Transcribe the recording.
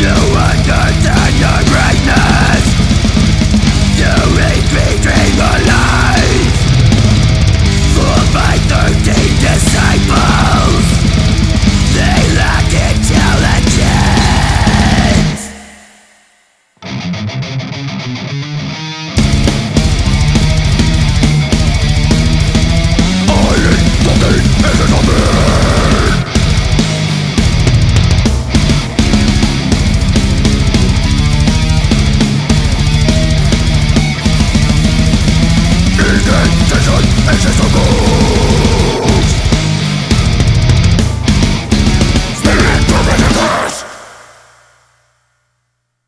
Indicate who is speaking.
Speaker 1: You understand your